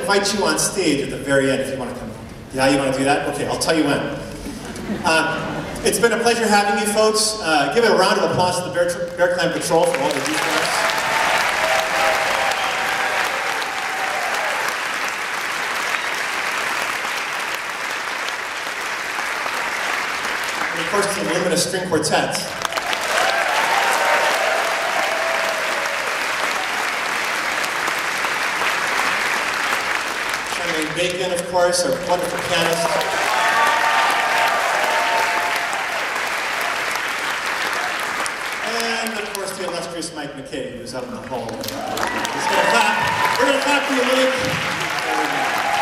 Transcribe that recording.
invite you on stage at the very end if you want to come. Yeah, you want to do that? Okay, I'll tell you when. Um, it's been a pleasure having you folks. Uh, give a round of applause to the Bear, Bear Clan Patrol for all the details. And of course, the Luminous String Quartet. Bacon, of course, our wonderful pianist. And, of course, the illustrious Mike McKay, who's up in the hall. He's gonna clap. We're to clap for you, Mike.